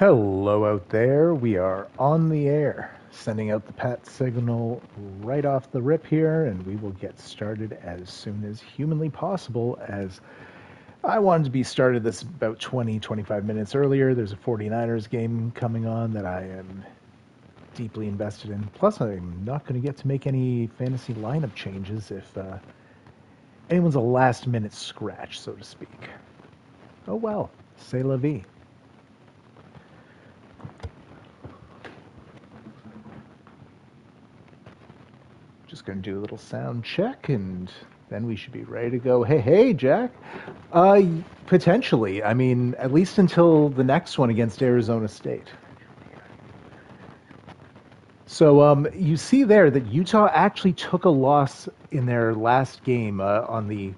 Hello out there. We are on the air, sending out the pat signal right off the rip here, and we will get started as soon as humanly possible. As I wanted to be started this about 20, 25 minutes earlier. There's a 49ers game coming on that I am deeply invested in. Plus, I'm not going to get to make any fantasy lineup changes if uh, anyone's a last minute scratch, so to speak. Oh well, c'est la vie. Going to do a little sound check and then we should be ready to go. Hey, hey, Jack. Uh, potentially. I mean, at least until the next one against Arizona State. So um, you see there that Utah actually took a loss in their last game uh, on the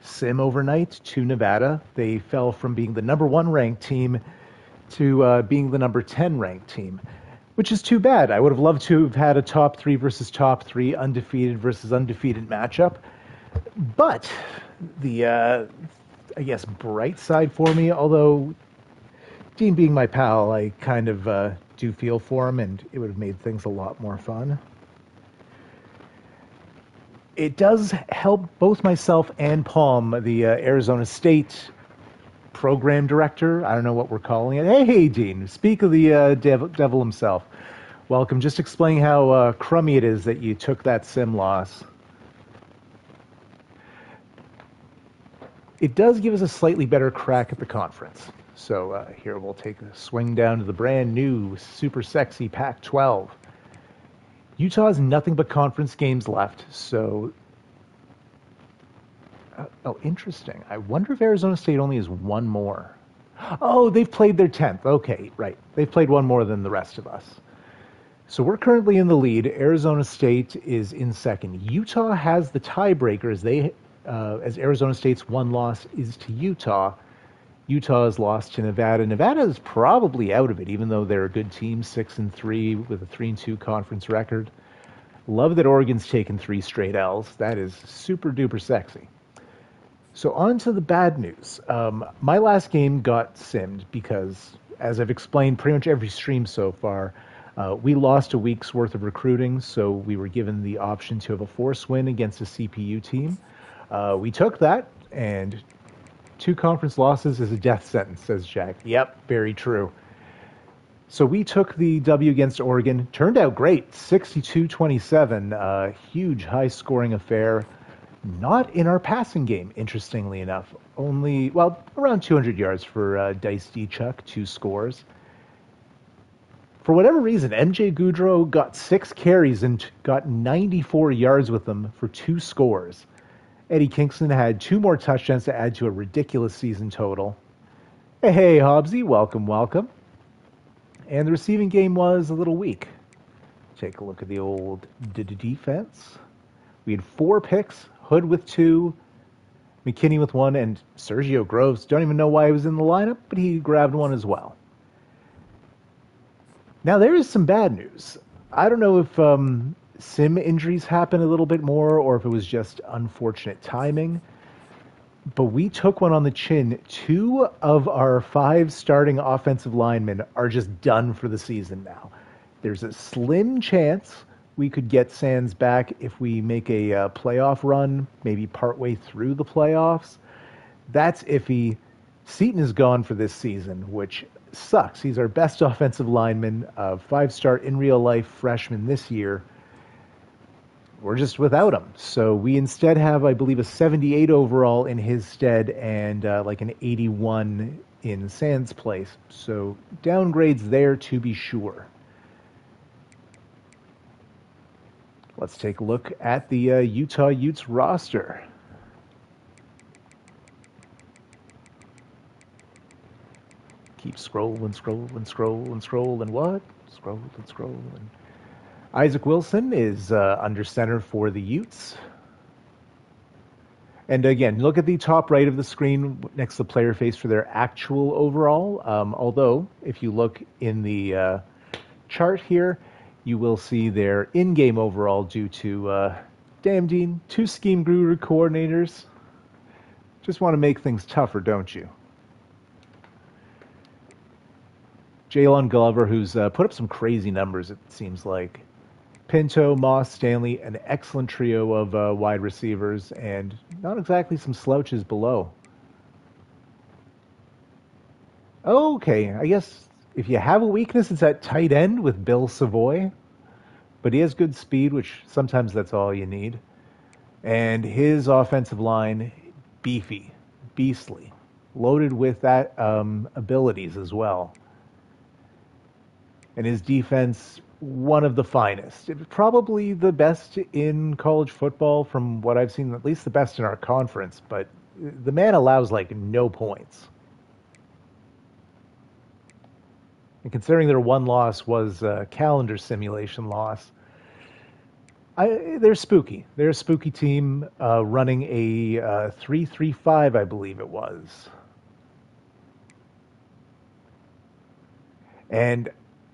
sim overnight to Nevada. They fell from being the number one ranked team to uh, being the number 10 ranked team which is too bad. I would have loved to have had a top three versus top three, undefeated versus undefeated matchup. But the, uh, I guess, bright side for me, although Dean being my pal, I kind of uh, do feel for him, and it would have made things a lot more fun. It does help both myself and Palm, the uh, Arizona State program director. I don't know what we're calling it. Hey, Dean, speak of the uh, devil, devil, himself. Welcome. Just explain how uh, crummy it is that you took that sim loss. It does give us a slightly better crack at the conference. So uh, here we'll take a swing down to the brand new, super sexy Pac 12. Utah has nothing but conference games left, so oh, interesting. I wonder if Arizona State only has one more. Oh, they've played their 10th. Okay, right. They've played one more than the rest of us. So we're currently in the lead. Arizona State is in second. Utah has the tiebreaker as they uh, as Arizona State's one loss is to Utah. Utah has lost to Nevada. Nevada is probably out of it, even though they're a good team, six and three with a three and two conference record. Love that Oregon's taken three straight L's. That is super duper sexy. So, on to the bad news. Um, my last game got simmed because, as I've explained pretty much every stream so far, uh, we lost a week's worth of recruiting, so we were given the option to have a force win against a CPU team. Uh, we took that, and two conference losses is a death sentence, says Jack. Yep, very true. So we took the W against Oregon. Turned out great, 62 27. Uh, huge high scoring affair. Not in our passing game, interestingly enough. Only, well, around 200 yards for uh, Dice Chuck, two scores. For whatever reason, MJ Goudreau got six carries and got 94 yards with them for two scores. Eddie Kingston had two more touchdowns to add to a ridiculous season total. Hey, Hobbsy, welcome, welcome. And the receiving game was a little weak. Take a look at the old defense. We had four picks, Hood with two, McKinney with one, and Sergio Groves. Don't even know why he was in the lineup, but he grabbed one as well. Now there is some bad news. I don't know if um, sim injuries happen a little bit more or if it was just unfortunate timing. But we took one on the chin. Two of our five starting offensive linemen are just done for the season now. There's a slim chance we could get Sands back if we make a uh, playoff run, maybe partway through the playoffs. That's iffy. Seaton is gone for this season, which sucks. He's our best offensive lineman, uh, five star in real life freshman this year. We're just without him. So we instead have, I believe, a 78 overall in his stead and uh, like an 81 in Sands' place. So downgrades there to be sure. Let's take a look at the uh, Utah Utes roster. Keep scrolling, scrolling, scrolling, scrolling. What? Scrolling, scrolling. Isaac Wilson is uh, under center for the Utes. And again, look at the top right of the screen next to the player face for their actual overall. Um, although, if you look in the uh, chart here, you will see their in-game overall due to, uh, damn Dean, two scheme guru coordinators. Just want to make things tougher, don't you? Jalen Glover, who's uh, put up some crazy numbers, it seems like. Pinto, Moss, Stanley, an excellent trio of uh, wide receivers, and not exactly some slouches below. Okay, I guess if you have a weakness, it's at tight end with Bill Savoy, but he has good speed, which sometimes that's all you need. And his offensive line, beefy, beastly, loaded with that um, abilities as well. And his defense, one of the finest. Probably the best in college football from what I've seen, at least the best in our conference, but the man allows like no points. And considering their one loss was a calendar simulation loss, I, they're spooky. They're a spooky team uh, running a uh, 335, I believe it was. And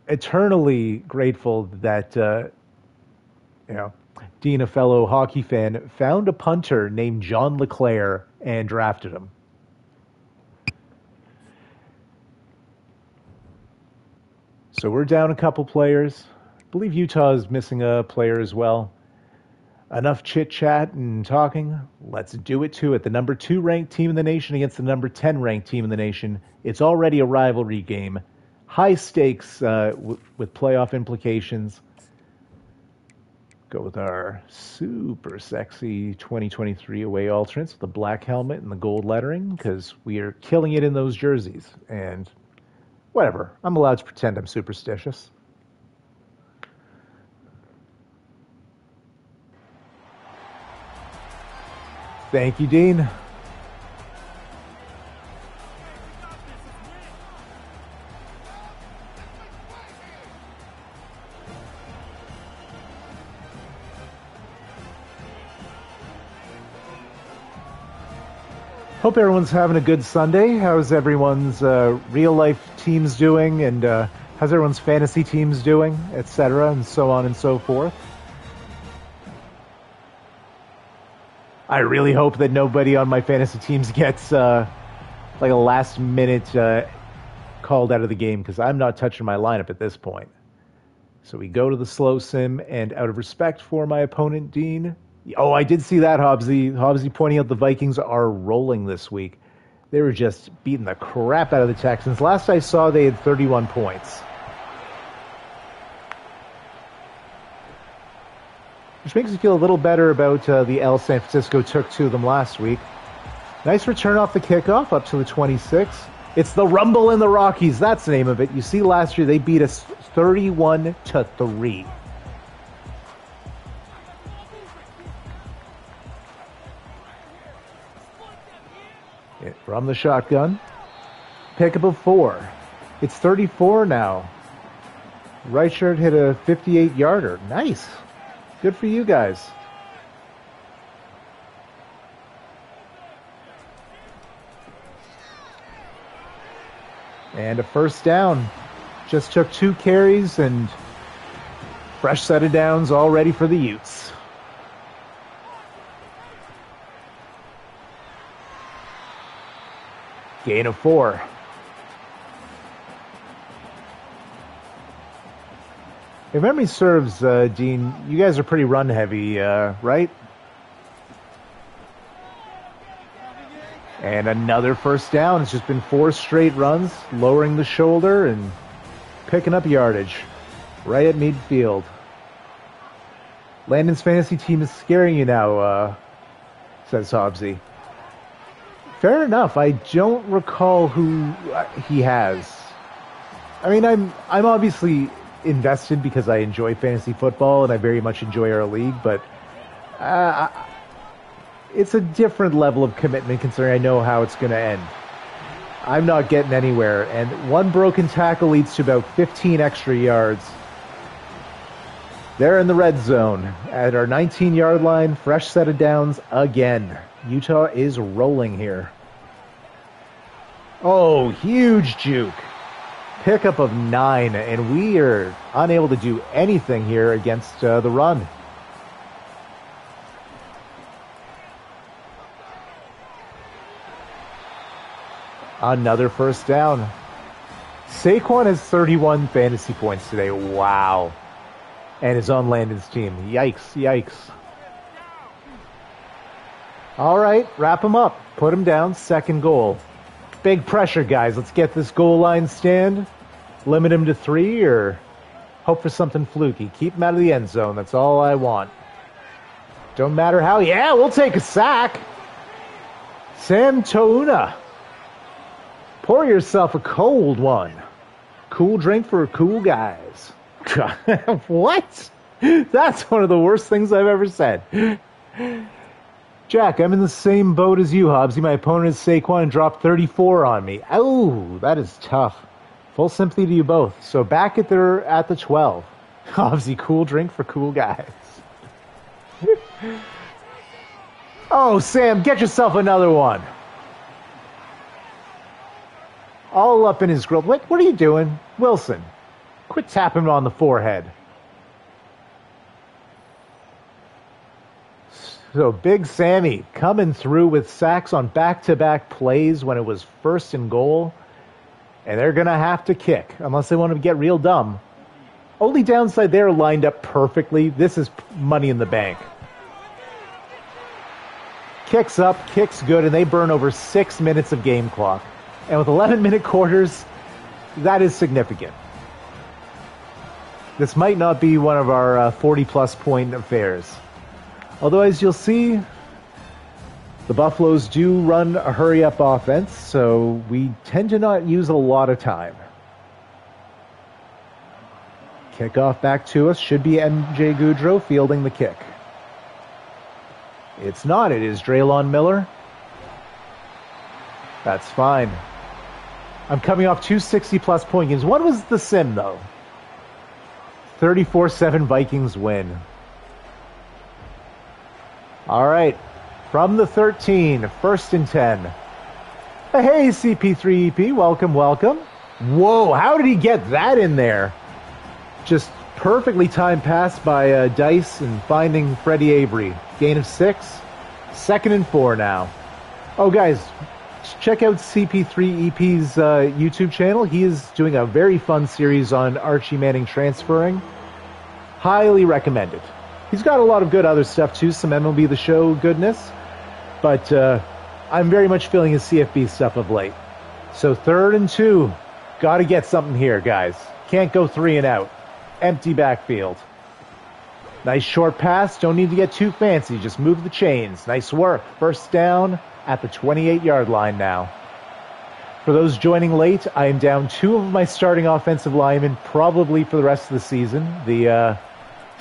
eternally grateful that, uh, you know, Dean, a fellow hockey fan, found a punter named John LeClair and drafted him. So we're down a couple players. I believe Utah is missing a player as well. Enough chit chat and talking. Let's do it to it. The number two ranked team in the nation against the number 10 ranked team in the nation. It's already a rivalry game. High stakes uh, w- with playoff implications. Go with our super sexy 2023 away alternates with the black helmet and the gold lettering because we are killing it in those jerseys. And whatever, I'm allowed to pretend I'm superstitious. Thank you, Dean. Hope everyone's having a good Sunday. How's everyone's uh, real life teams doing, and uh, how's everyone's fantasy teams doing, etc., and so on and so forth. I really hope that nobody on my fantasy teams gets uh, like a last minute uh, called out of the game because I'm not touching my lineup at this point. So we go to the slow sim, and out of respect for my opponent, Dean. Oh, I did see that, Hobbsy. Hobbsy pointing out the Vikings are rolling this week. They were just beating the crap out of the Texans. Last I saw, they had 31 points. which makes me feel a little better about uh, the L San Francisco took to them last week. Nice return off the kickoff up to the 26. It's the Rumble in the Rockies. That's the name of it. You see, last year they beat us 31 to 3. From the shotgun. Pickup of four. It's 34 now. Right shirt hit a 58 yarder. Nice. Good for you guys. And a first down. Just took two carries and fresh set of downs all ready for the Utes. Gain of four. If memory serves, uh, Dean, you guys are pretty run heavy, uh, right? And another first down. It's just been four straight runs, lowering the shoulder and picking up yardage right at midfield. Landon's fantasy team is scaring you now, uh, says Hobbsy. Fair enough. I don't recall who uh, he has. I mean, I'm I'm obviously invested because I enjoy fantasy football and I very much enjoy our league, but uh, it's a different level of commitment considering I know how it's going to end. I'm not getting anywhere, and one broken tackle leads to about 15 extra yards. They're in the red zone at our 19 yard line, fresh set of downs again. Utah is rolling here. Oh, huge juke pickup of nine, and we are unable to do anything here against uh, the run. Another first down. Saquon has 31 fantasy points today. Wow. And is on Landon's team. Yikes, yikes. All right, wrap him up. Put him down. Second goal. Big pressure, guys. Let's get this goal line stand. Limit him to three or hope for something fluky. Keep him out of the end zone. That's all I want. Don't matter how. Yeah, we'll take a sack. Sam Touna. Pour yourself a cold one. Cool drink for cool guys. what? That's one of the worst things I've ever said. Jack, I'm in the same boat as you, Hobbsy. My opponent is Saquon dropped 34 on me. Oh, that is tough. Full sympathy to you both. So back at the at the 12. Hobbsy, cool drink for cool guys. oh, Sam, get yourself another one. All up in his grill. What are you doing? Wilson, quit tapping him on the forehead. So Big Sammy coming through with sacks on back to back plays when it was first and goal. And they're going to have to kick unless they want to get real dumb. Only downside they're lined up perfectly. This is money in the bank. Kicks up, kicks good, and they burn over six minutes of game clock. And with 11 minute quarters, that is significant. This might not be one of our uh, 40 plus point affairs. As you'll see, the Buffaloes do run a hurry up offense, so we tend to not use a lot of time. Kickoff back to us should be MJ Goudreau fielding the kick. It's not, it is Draylon Miller. That's fine. I'm coming off two 60 plus point games. What was the sim, though? 34 7 Vikings win. All right. From the 13, first and 10. Hey, CP3EP, welcome, welcome. Whoa, how did he get that in there? Just perfectly timed pass by uh, Dice and finding Freddie Avery. Gain of six, second and four now. Oh, guys, check out CP3EP's uh, YouTube channel. He is doing a very fun series on Archie Manning transferring. Highly recommended he's got a lot of good other stuff too, some MLB The Show goodness. But uh, I'm very much feeling his CFB stuff of late. So third and two, got to get something here, guys. Can't go three and out. Empty backfield. Nice short pass. Don't need to get too fancy. Just move the chains. Nice work. First down at the 28 yard line now. For those joining late, I am down two of my starting offensive linemen, probably for the rest of the season. The uh,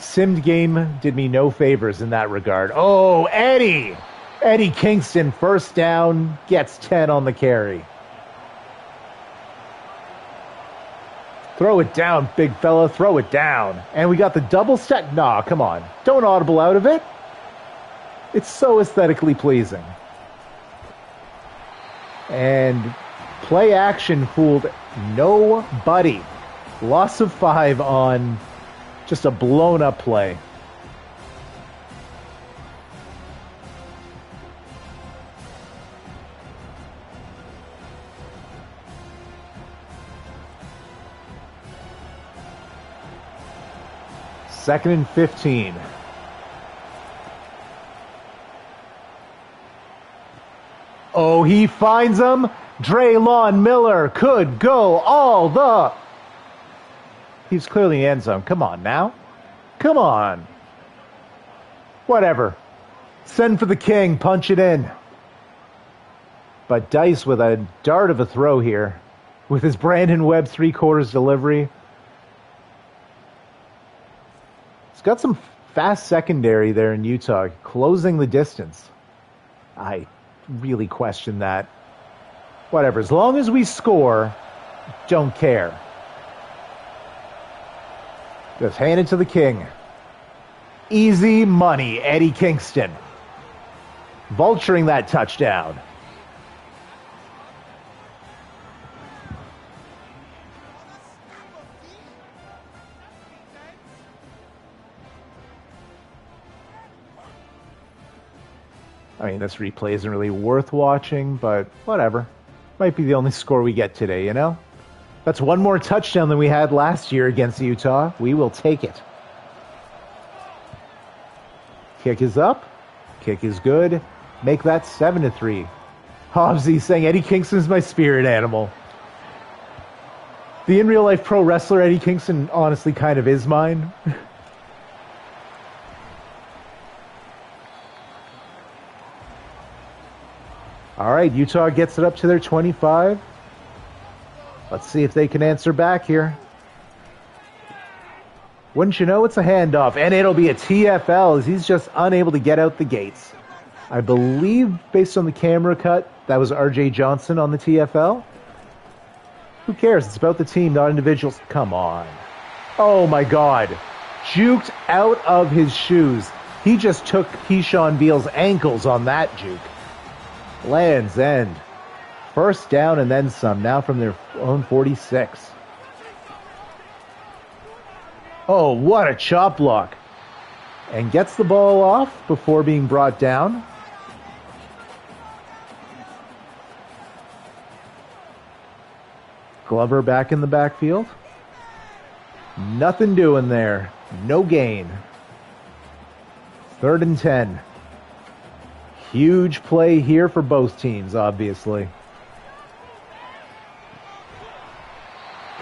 Simmed game did me no favors in that regard. Oh, Eddie! Eddie Kingston, first down, gets 10 on the carry. Throw it down, big fella. Throw it down. And we got the double step. Nah, come on. Don't audible out of it. It's so aesthetically pleasing. And play action fooled nobody. Loss of five on just a blown up play. Second and 15. Oh, he finds them. Draylon Miller could go all the He's clearly in the end zone. Come on now. Come on. Whatever. Send for the king. Punch it in. But Dice with a dart of a throw here. With his Brandon Webb three quarters delivery. He's got some fast secondary there in Utah, closing the distance. I really question that. Whatever. As long as we score, don't care. Just hand it to the king. Easy money, Eddie Kingston. Vulturing that touchdown. I mean, this replay isn't really worth watching, but whatever. Might be the only score we get today, you know? That's one more touchdown than we had last year against Utah. We will take it. Kick is up. Kick is good. Make that 7 to 3. Hobbsy saying Eddie Kingston is my spirit animal. The in real life pro wrestler Eddie Kingston honestly kind of is mine. All right, Utah gets it up to their 25. Let's see if they can answer back here. Wouldn't you know it's a handoff, and it'll be a TFL as he's just unable to get out the gates. I believe, based on the camera cut, that was RJ Johnson on the TFL. Who cares? It's about the team, not individuals. Come on. Oh my God. Juked out of his shoes. He just took Keyshawn Beal's ankles on that juke. Lands End. First down and then some, now from their own 46. Oh, what a chop block. And gets the ball off before being brought down. Glover back in the backfield. Nothing doing there. No gain. Third and 10. Huge play here for both teams, obviously.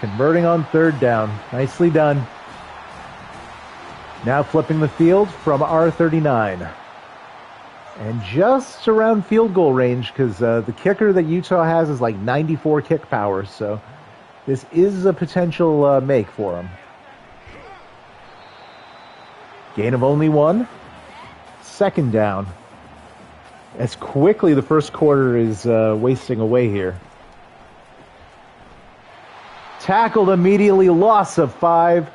Converting on third down. Nicely done. Now flipping the field from R39. And just around field goal range because uh, the kicker that Utah has is like 94 kick power. So this is a potential uh, make for him. Gain of only one. Second down. As quickly the first quarter is uh, wasting away here. Tackled immediately, loss of five.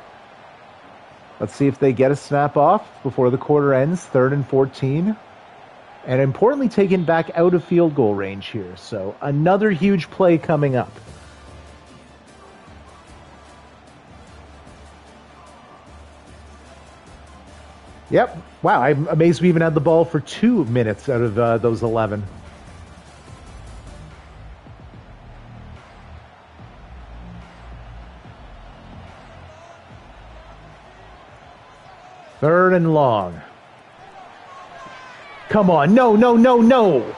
Let's see if they get a snap off before the quarter ends. Third and 14. And importantly, taken back out of field goal range here. So another huge play coming up. Yep. Wow. I'm amazed we even had the ball for two minutes out of uh, those 11. Third and long. Come on. No, no, no, no.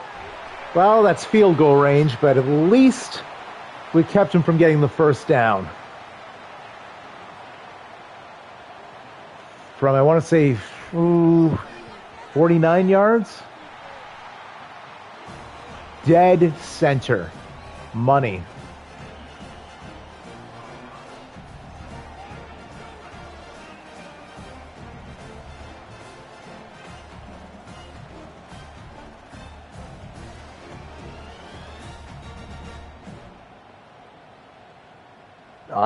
Well, that's field goal range, but at least we kept him from getting the first down. From, I want to say, ooh, 49 yards? Dead center. Money.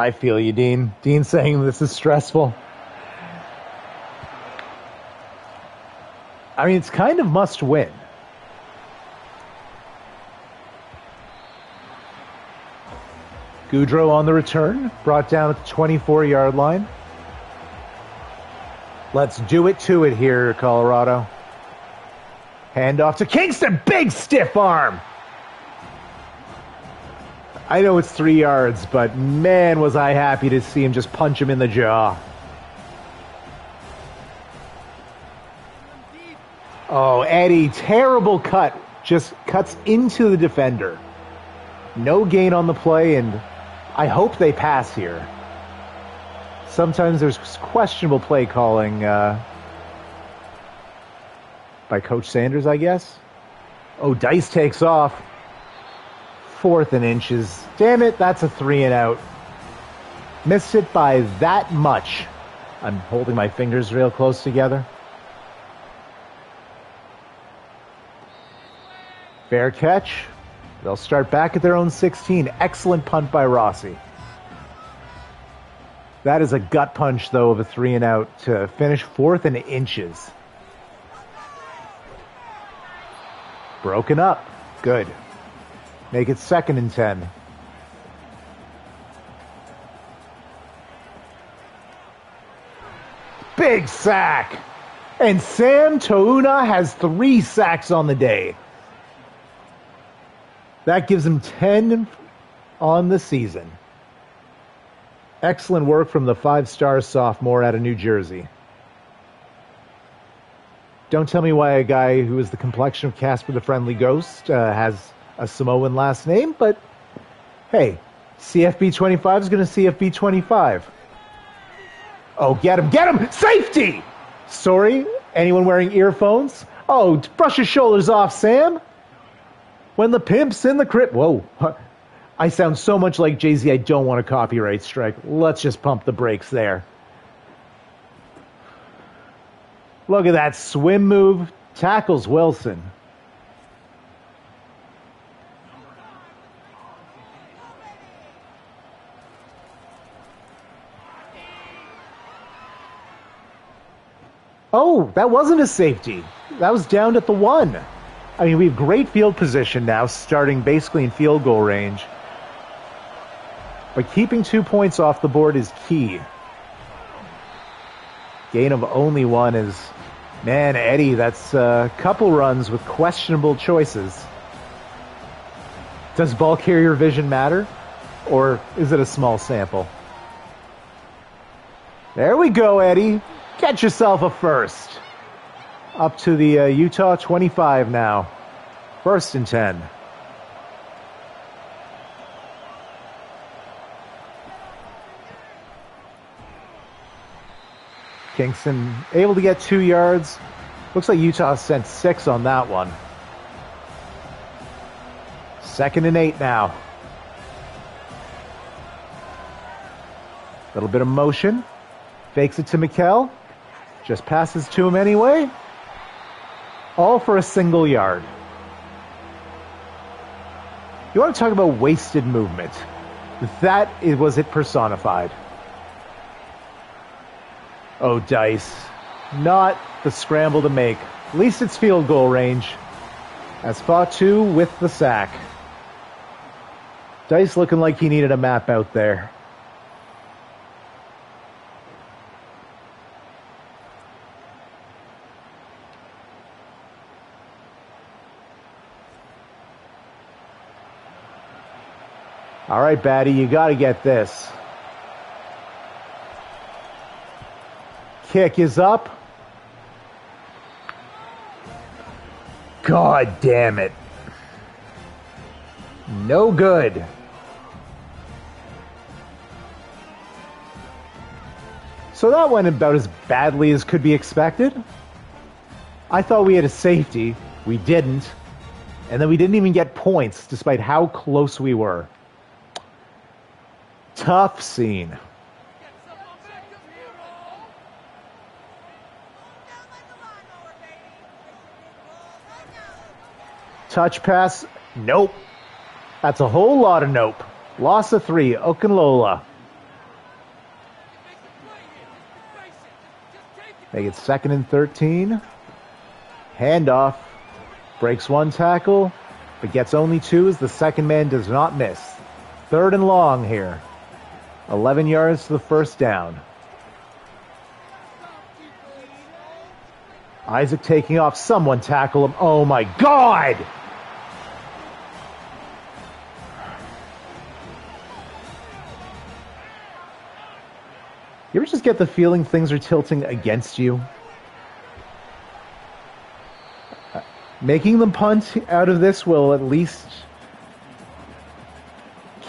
I feel you, Dean. Dean saying this is stressful. I mean, it's kind of must win. Goudreau on the return, brought down at the 24 yard line. Let's do it to it here, Colorado. Hand off to Kingston. Big stiff arm. I know it's three yards, but man, was I happy to see him just punch him in the jaw. Oh, Eddie, terrible cut. Just cuts into the defender. No gain on the play, and I hope they pass here. Sometimes there's questionable play calling uh, by Coach Sanders, I guess. Oh, Dice takes off fourth and inches. Damn it, that's a three and out. Missed it by that much. I'm holding my fingers real close together. Fair catch. They'll start back at their own 16. Excellent punt by Rossi. That is a gut punch, though, of a three and out to finish fourth and inches. Broken up. Good. Make it second and 10. Big sack. And Sam Touna has three sacks on the day. That gives him 10 on the season. Excellent work from the five star sophomore out of New Jersey. Don't tell me why a guy who is the complexion of Casper the Friendly Ghost uh, has a Samoan last name, but hey, CFB 25 is going to CFB 25. Oh, get him, get him! Safety! Sorry, anyone wearing earphones? Oh, brush your shoulders off, Sam. When the pimp's in the crib. Whoa. I sound so much like Jay Z, I don't want a copyright strike. Let's just pump the brakes there. Look at that swim move. Tackles Wilson. Oh, that wasn't a safety. That was down at the one. I mean, we have great field position now, starting basically in field goal range. But keeping two points off the board is key. Gain of only one is, man, Eddie, that's a couple runs with questionable choices. Does ball carrier vision matter? Or is it a small sample? There we go, Eddie. Get yourself a first. Up to the uh, Utah 25 now. First and 10. Kingston able to get two yards. Looks like Utah sent six on that one. Second and eight now. Little bit of motion. Fakes it to Mikel. Just passes to him anyway. All for a single yard. You want to talk about wasted movement? That was it personified. Oh, Dice. Not the scramble to make. At least it's field goal range. As Fatu with the sack. Dice looking like he needed a map out there. All right, Batty, you got to get this. Kick is up. God damn it. No good. So that went about as badly as could be expected. I thought we had a safety. We didn't. And then we didn't even get points despite how close we were. Tough scene. Touch pass. Nope. That's a whole lot of nope. Loss of three. Okunlola. Make it second and 13. Handoff. Breaks one tackle, but gets only two as the second man does not miss. Third and long here. 11 yards to the first down. Isaac taking off. Someone tackle him. Oh my God! You ever just get the feeling things are tilting against you? Uh, making them punt out of this will at least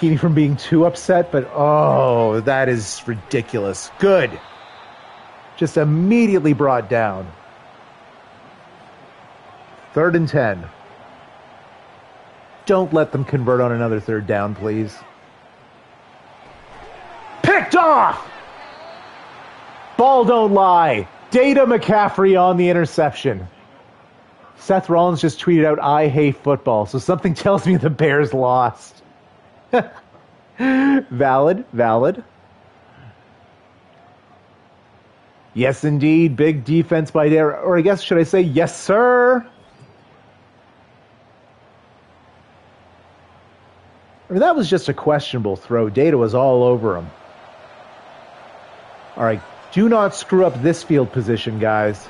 keep me from being too upset, but oh, that is ridiculous. Good. Just immediately brought down. Third and 10. Don't let them convert on another third down, please. Picked off! Ball don't lie. Data McCaffrey on the interception. Seth Rollins just tweeted out, I hate football. So something tells me the Bears lost. valid, valid. Yes, indeed. Big defense by there. Or I guess, should I say, yes, sir? I mean, that was just a questionable throw. Data was all over him. All right, do not screw up this field position, guys.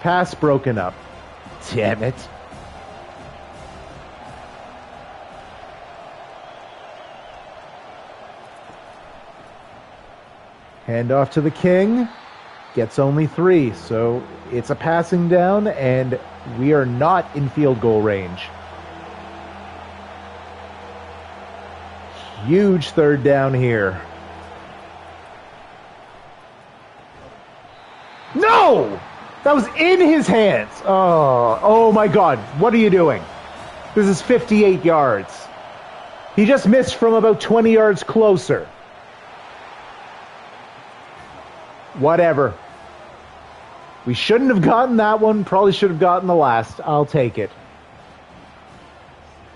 Pass broken up. Damn it. Hand off to the king. Gets only three, so it's a passing down, and we are not in field goal range. Huge third down here. No! That was in his hands. Oh, oh my God. What are you doing? This is 58 yards. He just missed from about 20 yards closer. Whatever. We shouldn't have gotten that one. Probably should have gotten the last. I'll take it.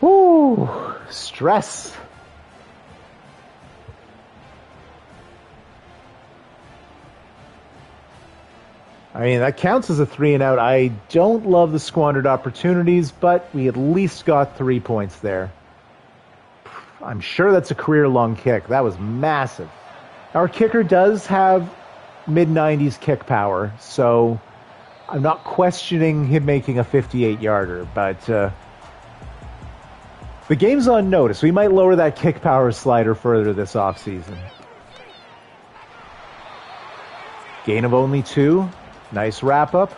Whoo! Stress. I mean, that counts as a three and out. I don't love the squandered opportunities, but we at least got three points there. I'm sure that's a career long kick. That was massive. Our kicker does have mid 90s kick power, so I'm not questioning him making a 58 yarder, but uh, the game's on notice. We might lower that kick power slider further this offseason. Gain of only two. Nice wrap up.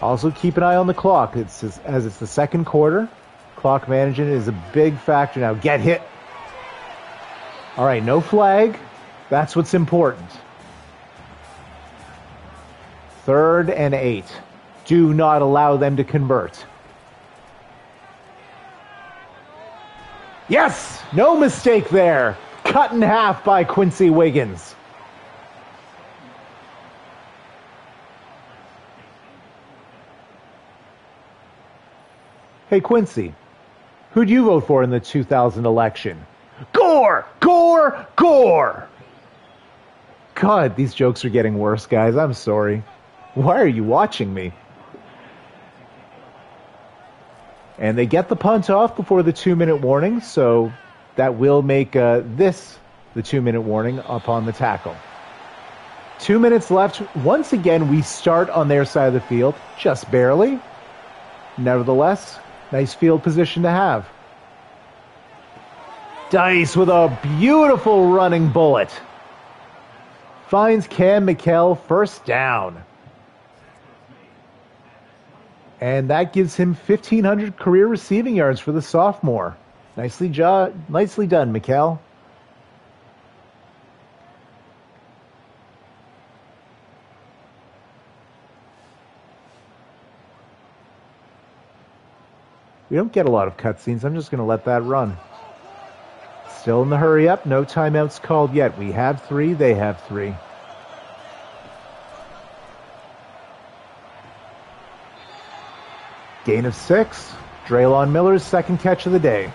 Also, keep an eye on the clock. It's as it's the second quarter. Clock management is a big factor now. Get hit. All right, no flag. That's what's important. Third and eight. Do not allow them to convert. Yes! No mistake there. Cut in half by Quincy Wiggins. Hey, Quincy, who'd you vote for in the 2000 election? Gore! Gore! Gore! God, these jokes are getting worse, guys. I'm sorry. Why are you watching me? And they get the punt off before the two minute warning, so that will make uh, this the two minute warning upon the tackle. Two minutes left. Once again, we start on their side of the field, just barely. Nevertheless, Nice field position to have. Dice with a beautiful running bullet. Finds Cam McKell first down. And that gives him 1,500 career receiving yards for the sophomore. Nicely, jo- nicely done, McKell. We don't get a lot of cutscenes. I'm just going to let that run. Still in the hurry up. No timeouts called yet. We have three. They have three. Gain of six. Draylon Miller's second catch of the day.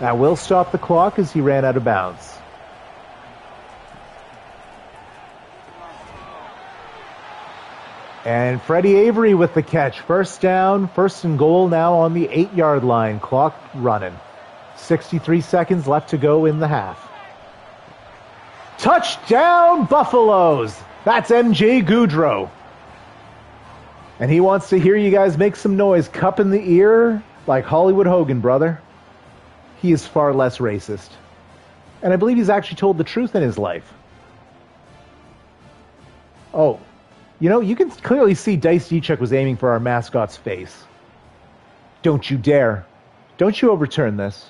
That will stop the clock as he ran out of bounds. And Freddie Avery with the catch. First down, first and goal now on the eight yard line. Clock running. 63 seconds left to go in the half. Touchdown, Buffaloes! That's MJ Goudreau. And he wants to hear you guys make some noise. Cup in the ear, like Hollywood Hogan, brother. He is far less racist. And I believe he's actually told the truth in his life. Oh, you know, you can clearly see Dice Dichuk was aiming for our mascot's face. Don't you dare. Don't you overturn this.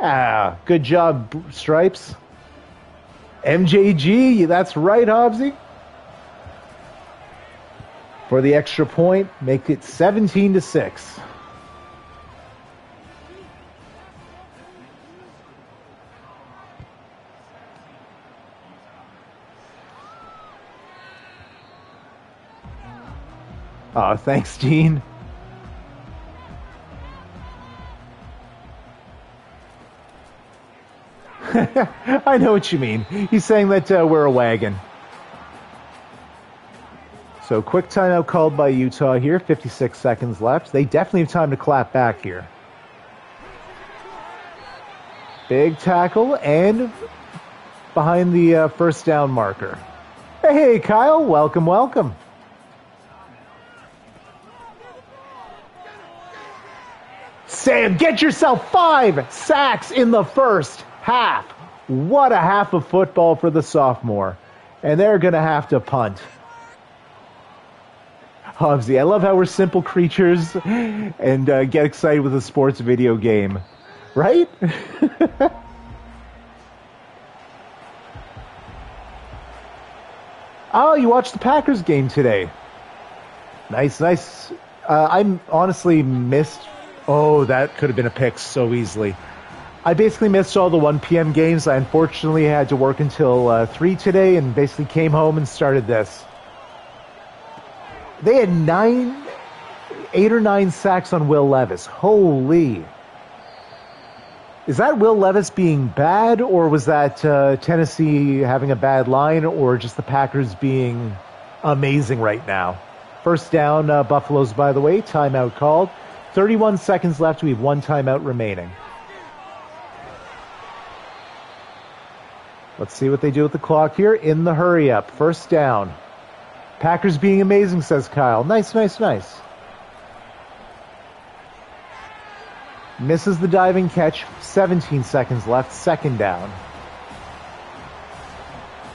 Ah, good job, Stripes. MJG, that's right, Hobbsy. For the extra point, make it 17 to 6. Oh, thanks, Gene. I know what you mean. He's saying that uh, we're a wagon. So, quick timeout called by Utah here. 56 seconds left. They definitely have time to clap back here. Big tackle and behind the uh, first down marker. Hey, Kyle. Welcome, welcome. Sam, get yourself five sacks in the first half. What a half of football for the sophomore. And they're going to have to punt. Hobbsy, I love how we're simple creatures and uh, get excited with a sports video game. Right? oh, you watched the Packers game today. Nice, nice. Uh, I'm honestly missed. Oh, that could have been a pick so easily. I basically missed all the 1 p.m. games. I unfortunately had to work until uh, 3 today and basically came home and started this. They had nine, eight or nine sacks on Will Levis. Holy. Is that Will Levis being bad, or was that uh, Tennessee having a bad line, or just the Packers being amazing right now? First down, uh, Buffaloes, by the way, timeout called. 31 seconds left. We have one timeout remaining. Let's see what they do with the clock here in the hurry up. First down. Packers being amazing, says Kyle. Nice, nice, nice. Misses the diving catch. 17 seconds left. Second down.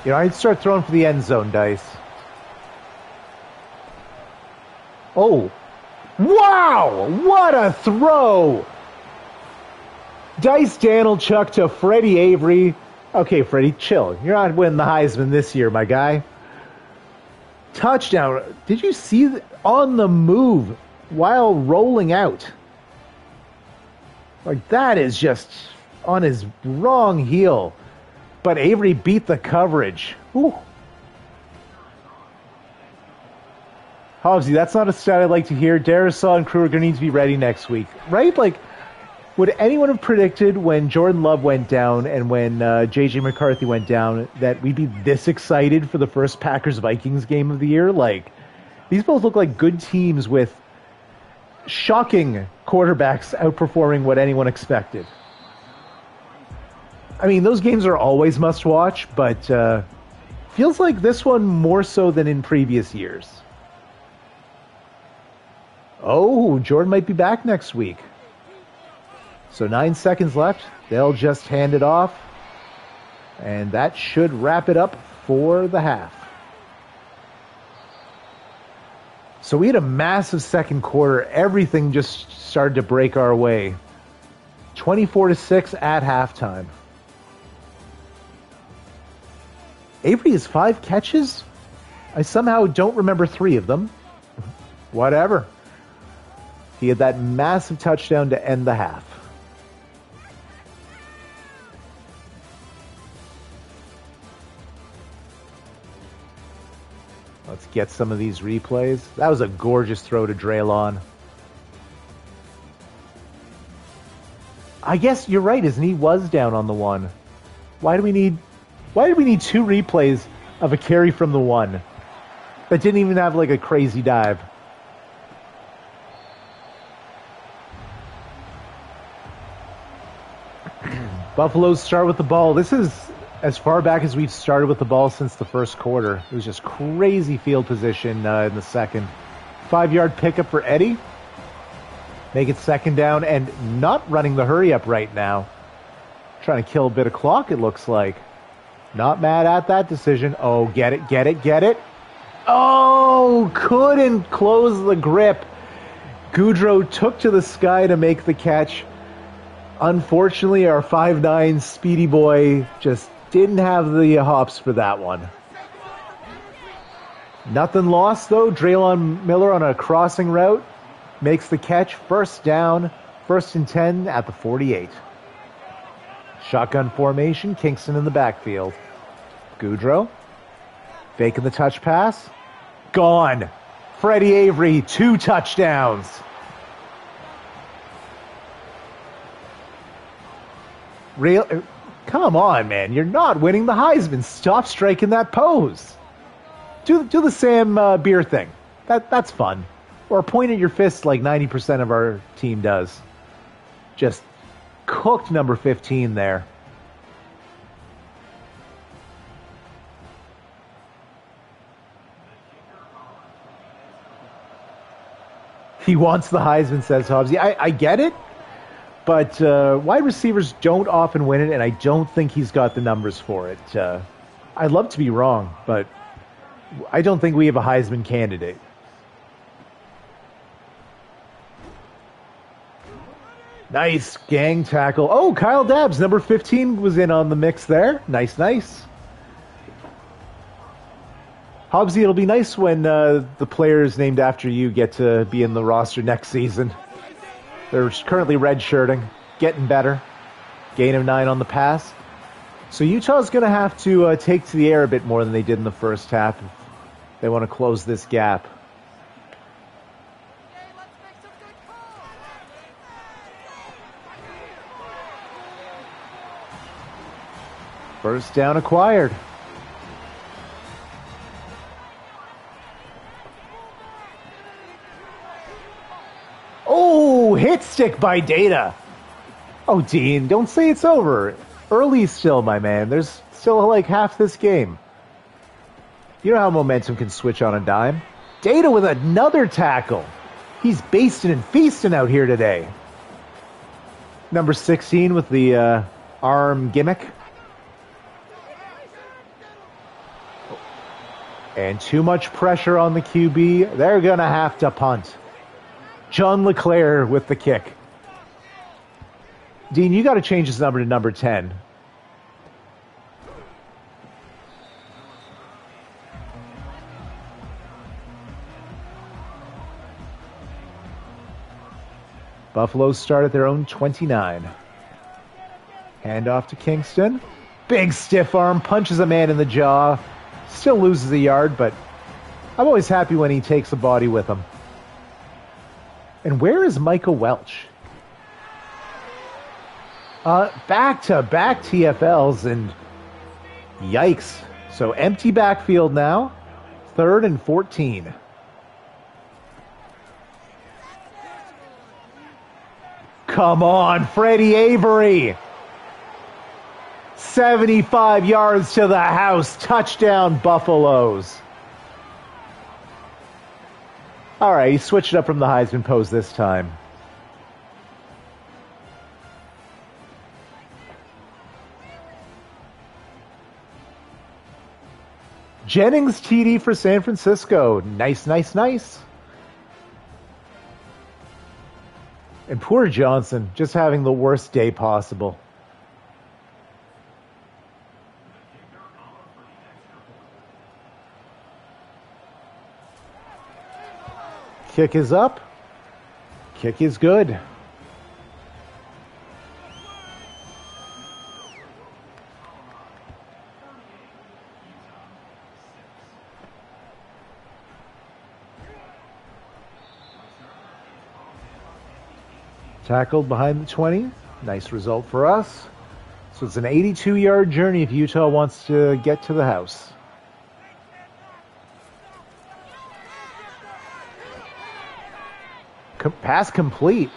You know, I'd start throwing for the end zone dice. Oh. Wow! What a throw! Dice Danylchuk to Freddie Avery Okay, Freddie, chill. You're not winning the Heisman this year, my guy. Touchdown. Did you see on the move while rolling out? Like, that is just on his wrong heel. But Avery beat the coverage. Ooh. Hobbsy, that's not a stat I'd like to hear. Darrisaw and crew are going to need to be ready next week. Right? Like, would anyone have predicted when Jordan Love went down and when uh, JJ McCarthy went down that we'd be this excited for the first Packers Vikings game of the year? Like, these both look like good teams with shocking quarterbacks outperforming what anyone expected. I mean, those games are always must watch, but uh, feels like this one more so than in previous years. Oh, Jordan might be back next week. So nine seconds left. They'll just hand it off. And that should wrap it up for the half. So we had a massive second quarter. Everything just started to break our way. 24 to 6 at halftime. Avery has five catches. I somehow don't remember three of them. Whatever. He had that massive touchdown to end the half. Let's get some of these replays. That was a gorgeous throw to Drelon. I guess you're right, isn't he? Was down on the one. Why do we need why do we need two replays of a carry from the one that didn't even have like a crazy dive? Buffaloes start with the ball. This is as far back as we've started with the ball since the first quarter. It was just crazy field position uh, in the second. Five yard pickup for Eddie. Make it second down and not running the hurry up right now. Trying to kill a bit of clock, it looks like. Not mad at that decision. Oh, get it, get it, get it. Oh, couldn't close the grip. Goudreau took to the sky to make the catch. Unfortunately, our five nine speedy boy just didn't have the hops for that one. Nothing lost though. Drelon Miller on a crossing route makes the catch. First down, first and 10 at the 48. Shotgun formation, Kingston in the backfield. Goudreau faking the touch pass. Gone. Freddie Avery, two touchdowns. Real, Come on, man. You're not winning the Heisman. Stop striking that pose. Do, do the Sam uh, Beer thing. That, that's fun. Or point at your fist like 90% of our team does. Just cooked number 15 there. He wants the Heisman, says Hobbs. I, I get it. But uh, wide receivers don't often win it, and I don't think he's got the numbers for it. Uh, I'd love to be wrong, but I don't think we have a Heisman candidate. Nice gang tackle. Oh, Kyle Dabbs, number 15, was in on the mix there. Nice, nice. Hobbsy, it'll be nice when uh, the players named after you get to be in the roster next season. They're currently redshirting, getting better. Gain of nine on the pass. So Utah's going to have to uh, take to the air a bit more than they did in the first half if they want to close this gap. First down acquired. Oh, hit stick by Data. Oh, Dean, don't say it's over. Early still, my man. There's still like half this game. You know how momentum can switch on a dime. Data with another tackle. He's basting and feasting out here today. Number 16 with the uh, arm gimmick. And too much pressure on the QB. They're going to have to punt. John LeClair with the kick. Dean, you got to change his number to number 10. Buffalo start at their own 29. Hand off to Kingston. Big stiff arm, punches a man in the jaw. Still loses a yard, but I'm always happy when he takes a body with him. And where is Micah Welch? Uh, back to back TFLs and yikes. So empty backfield now. Third and 14. Come on, Freddie Avery. 75 yards to the house. Touchdown, Buffaloes. All right, he switched it up from the Heisman pose this time. Jennings TD for San Francisco. Nice, nice, nice. And poor Johnson, just having the worst day possible. Kick is up. Kick is good. Tackled behind the 20. Nice result for us. So it's an 82 yard journey if Utah wants to get to the house. Pass complete.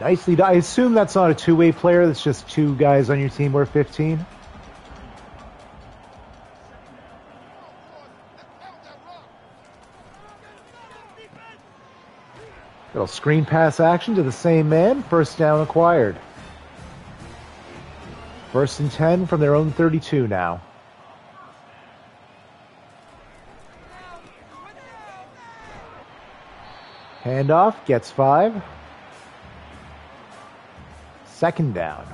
Nicely done. I assume that's not a two-way player. That's just two guys on your team worth 15. Little screen pass action to the same man. First down acquired. First and 10 from their own 32 now. Handoff gets five. Second down.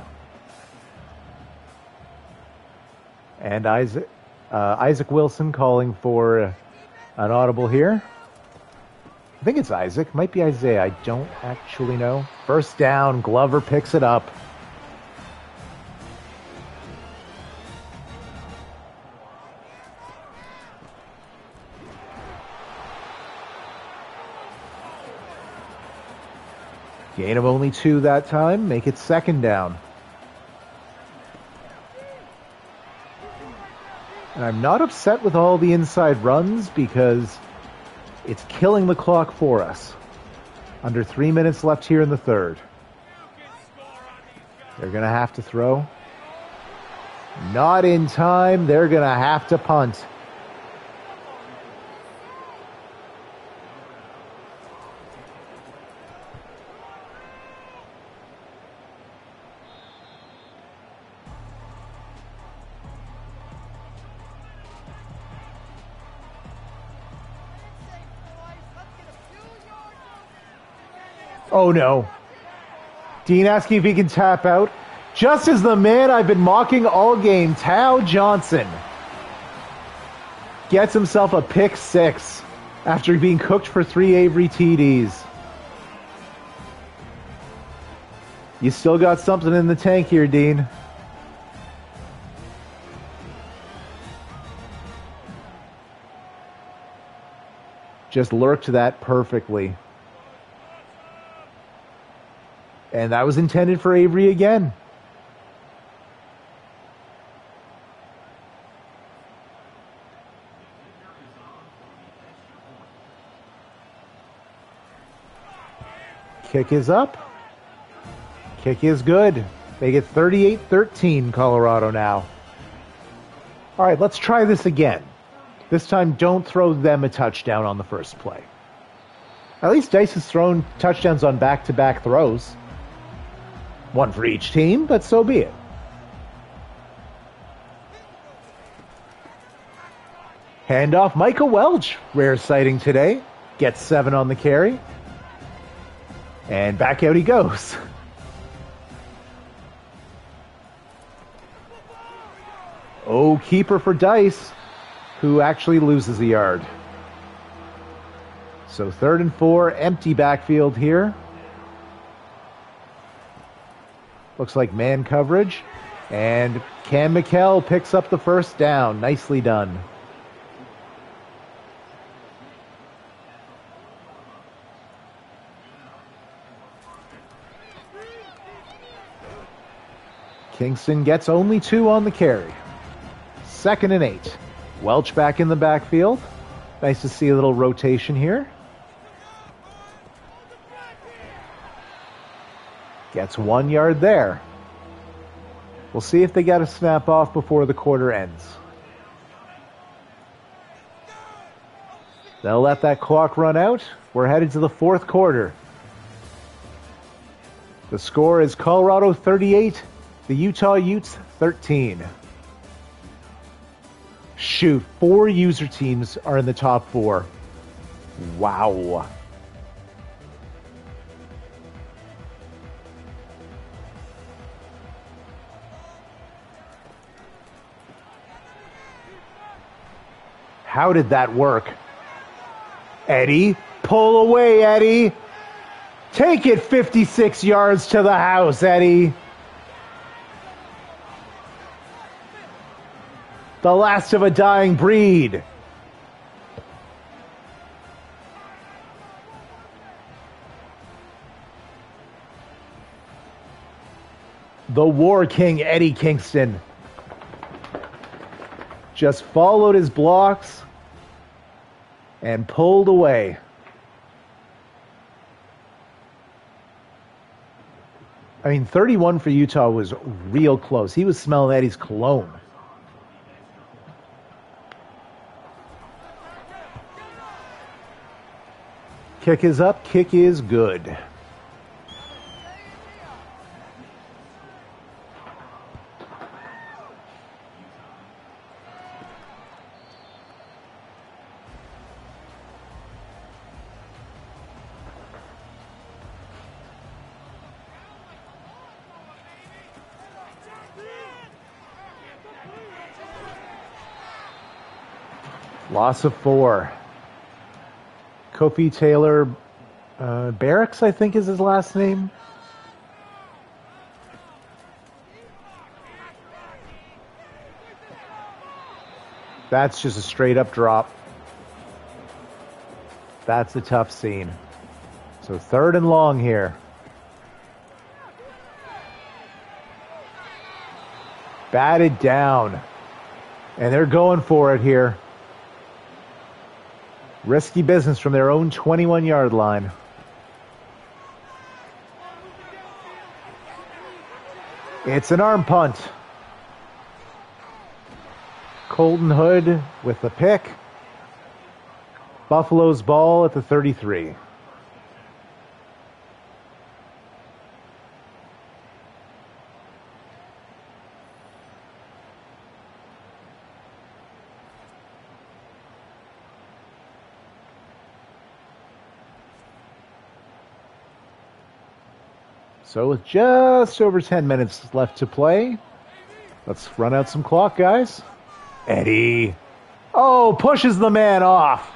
And Isaac, uh, Isaac Wilson calling for an audible here. I think it's Isaac. Might be Isaiah. I don't actually know. First down. Glover picks it up. Gain of only two that time. Make it second down. And I'm not upset with all the inside runs because it's killing the clock for us. Under three minutes left here in the third. They're going to have to throw. Not in time. They're going to have to punt. Oh no. Dean asking if he can tap out. Just as the man I've been mocking all game, Tao Johnson, gets himself a pick six after being cooked for three Avery TDs. You still got something in the tank here, Dean. Just lurked that perfectly. And that was intended for Avery again. Kick is up. Kick is good. They get 38 13 Colorado now. All right, let's try this again. This time, don't throw them a touchdown on the first play. At least Dice has thrown touchdowns on back to back throws. One for each team, but so be it. Handoff, Micah Welch, rare sighting today. Gets seven on the carry. And back out he goes. Oh, keeper for Dice, who actually loses a yard. So third and four, empty backfield here. Looks like man coverage. And Cam McKell picks up the first down. Nicely done. Kingston gets only two on the carry. Second and eight. Welch back in the backfield. Nice to see a little rotation here. Gets one yard there. We'll see if they got a snap off before the quarter ends. They'll let that clock run out. We're headed to the fourth quarter. The score is Colorado 38, the Utah Utes 13. Shoot, four user teams are in the top four. Wow. How did that work? Eddie, pull away, Eddie. Take it 56 yards to the house, Eddie. The last of a dying breed. The War King Eddie Kingston just followed his blocks and pulled away. I mean, 31 for Utah was real close. He was smelling Eddie's cologne. Kick is up, kick is good. Loss of four. Kofi Taylor uh, Barracks, I think is his last name. That's just a straight up drop. That's a tough scene. So third and long here. Batted down. And they're going for it here. Risky business from their own 21 yard line. It's an arm punt. Colton Hood with the pick. Buffalo's ball at the 33. So with just over 10 minutes left to play, let's run out some clock, guys. Eddie. Oh, pushes the man off.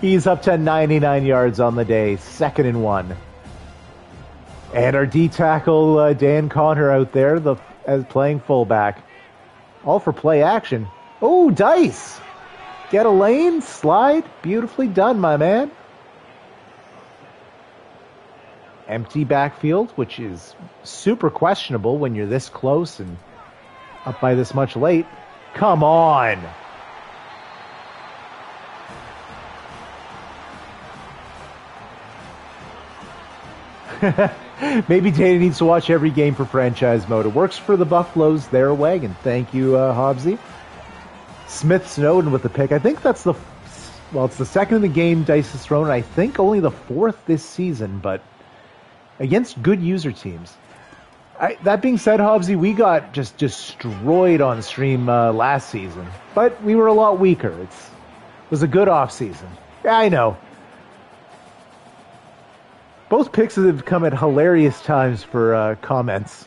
He's up to 99 yards on the day, second and one. And our D tackle uh, Dan Connor out there, the as playing fullback, all for play action. Oh, dice! Get a lane, slide, beautifully done, my man. Empty backfield, which is super questionable when you're this close and up by this much late. Come on! Maybe Dana needs to watch every game for franchise mode. It works for the Buffaloes, their wagon. Thank you, uh, Hobbsy. Smith Snowden with the pick. I think that's the well, it's the second in the game Dice has thrown. I think only the fourth this season, but against good user teams. I, that being said, Hobbsy, we got just destroyed on stream uh, last season, but we were a lot weaker. It's, it was a good off season. Yeah, I know. Both picks have come at hilarious times for uh, comments.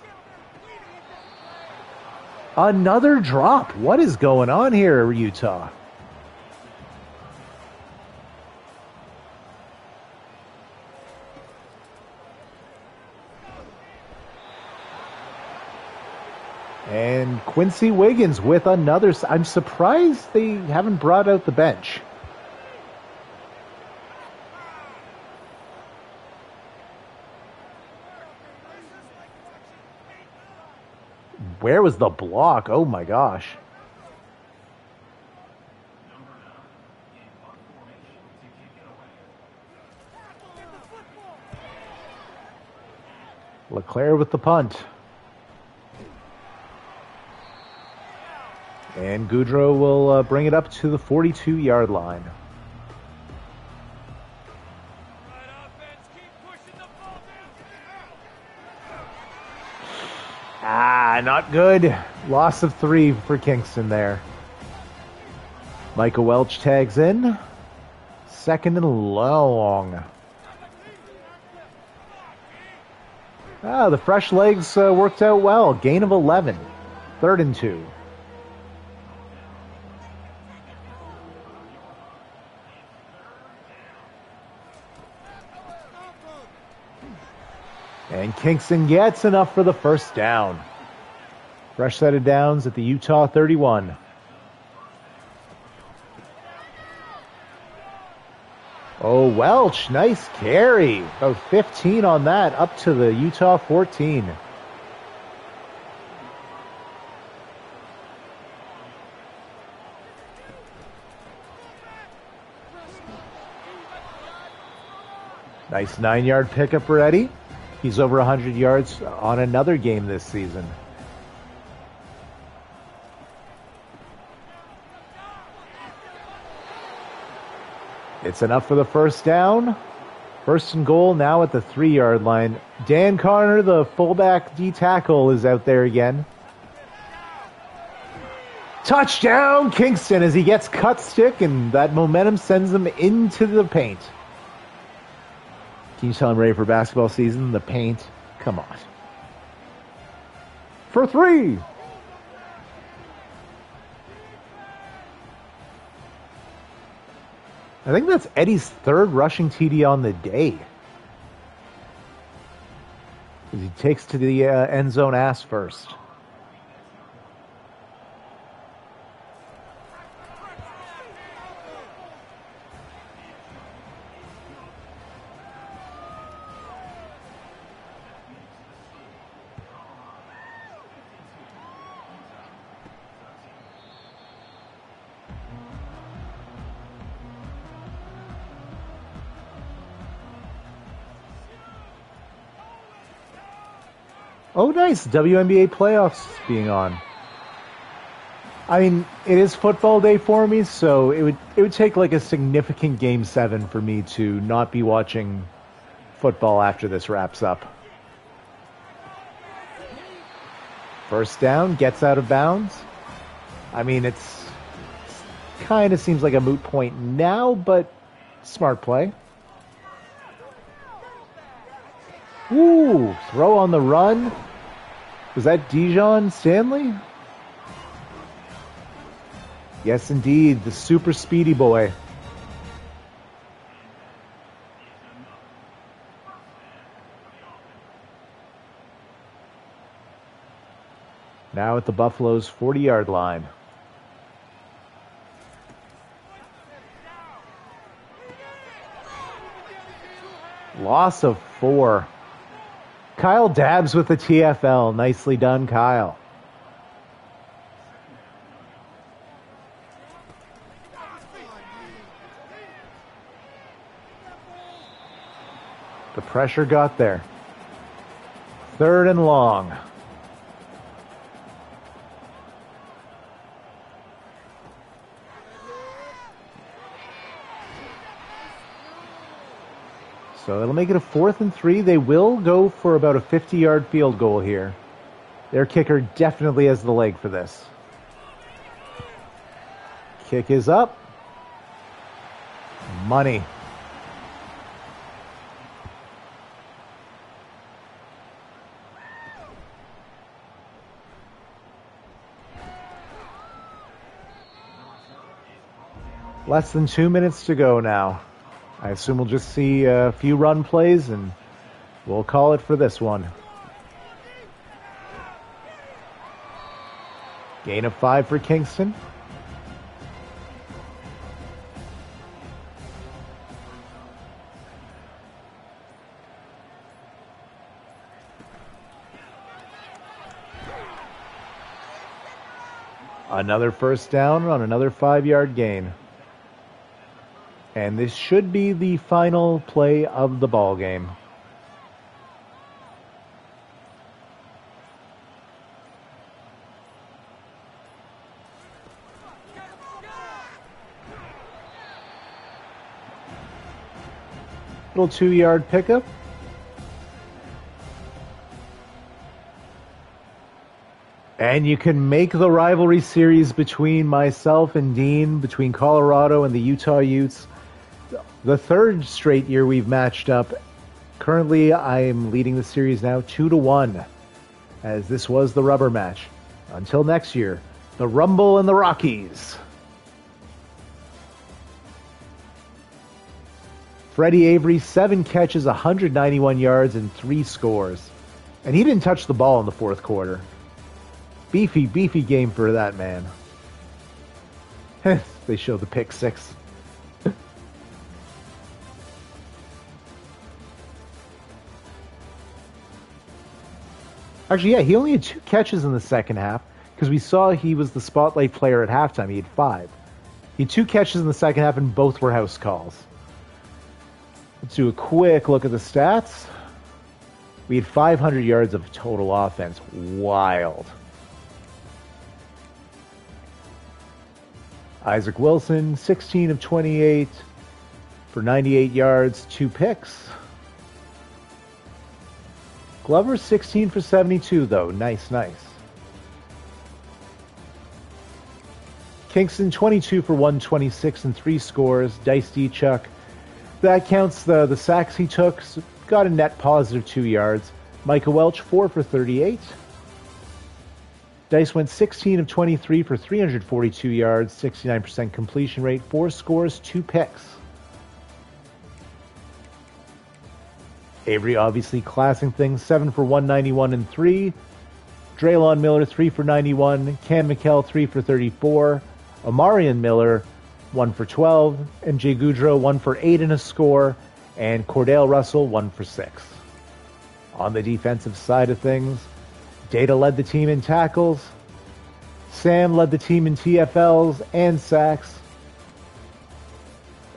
Another drop. What is going on here, Utah? And Quincy Wiggins with another. I'm surprised they haven't brought out the bench. Where was the block? Oh my gosh. LeClaire with the punt. And Goudreau will uh, bring it up to the 42 yard line. Ah, not good. Loss of three for Kingston there. Micah Welch tags in. Second and long. Ah, the fresh legs uh, worked out well. Gain of 11. Third and two. And Kingston gets enough for the first down. Fresh set of downs at the Utah 31. Oh, Welch, nice carry. About 15 on that, up to the Utah 14. Nice nine yard pickup for Eddie. He's over 100 yards on another game this season. It's enough for the first down. First and goal now at the three yard line. Dan Connor, the fullback D tackle, is out there again. Touchdown, Kingston, as he gets cut stick, and that momentum sends him into the paint. Can you tell I'm ready for basketball season? The paint? Come on. For three! I think that's Eddie's third rushing TD on the day. He takes to the uh, end zone ass first. Nice. WNBA playoffs being on. I mean, it is football day for me, so it would it would take like a significant game seven for me to not be watching football after this wraps up. First down, gets out of bounds. I mean, it's kind of seems like a moot point now, but smart play. Ooh, throw on the run. Was that Dijon Stanley? Yes, indeed, the super speedy boy. Now at the Buffalo's 40 yard line. Loss of four. Kyle Dabs with the TFL. Nicely done, Kyle. The pressure got there. Third and long. So it'll make it a fourth and three. They will go for about a 50 yard field goal here. Their kicker definitely has the leg for this. Kick is up. Money. Less than two minutes to go now. I assume we'll just see a few run plays and we'll call it for this one. Gain of five for Kingston. Another first down on another five yard gain. And this should be the final play of the ball game. Little two yard pickup. And you can make the rivalry series between myself and Dean, between Colorado and the Utah Utes, the third straight year we've matched up. Currently, I'm leading the series now two to one, as this was the rubber match. Until next year, the Rumble and the Rockies. Freddie Avery, seven catches, 191 yards, and three scores. And he didn't touch the ball in the fourth quarter. Beefy, beefy game for that man. they show the pick six. Actually, yeah, he only had two catches in the second half because we saw he was the spotlight player at halftime. He had five. He had two catches in the second half, and both were house calls. Let's do a quick look at the stats. We had 500 yards of total offense. Wild. Isaac Wilson, 16 of 28 for 98 yards, two picks. Glover 16 for 72, though. Nice, nice. Kingston 22 for 126 and three scores. Dice D Chuck. That counts the, the sacks he took. Got a net positive two yards. Micah Welch 4 for 38. Dice went 16 of 23 for 342 yards, 69% completion rate, four scores, two picks. Avery obviously classing things, 7 for 191 and 3. Drelon Miller, 3 for 91. Cam McKell, 3 for 34. Amarian Miller, 1 for 12. And Jay Goudreau, 1 for 8 in a score. And Cordell Russell, 1 for 6. On the defensive side of things, Data led the team in tackles. Sam led the team in TFLs and sacks.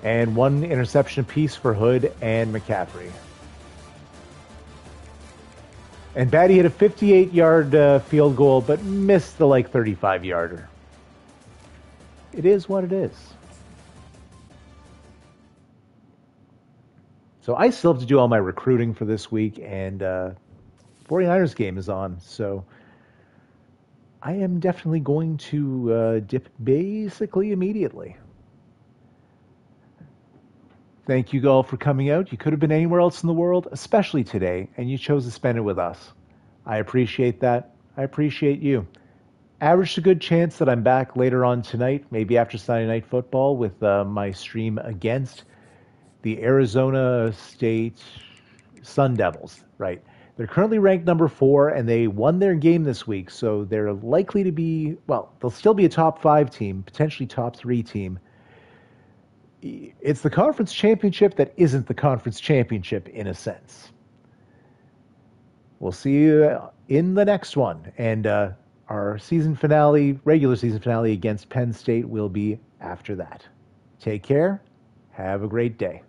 And one interception apiece for Hood and McCaffrey. And Batty hit a 58 yard uh, field goal, but missed the like 35 yarder. It is what it is. So I still have to do all my recruiting for this week, and uh, 49ers game is on. So I am definitely going to uh, dip basically immediately. Thank you all for coming out. You could have been anywhere else in the world, especially today, and you chose to spend it with us. I appreciate that. I appreciate you. Averaged a good chance that I'm back later on tonight, maybe after Sunday Night Football, with uh, my stream against the Arizona State Sun Devils. Right. They're currently ranked number four, and they won their game this week, so they're likely to be, well, they'll still be a top five team, potentially top three team. It's the conference championship that isn't the conference championship in a sense. We'll see you in the next one. And uh, our season finale, regular season finale against Penn State, will be after that. Take care. Have a great day.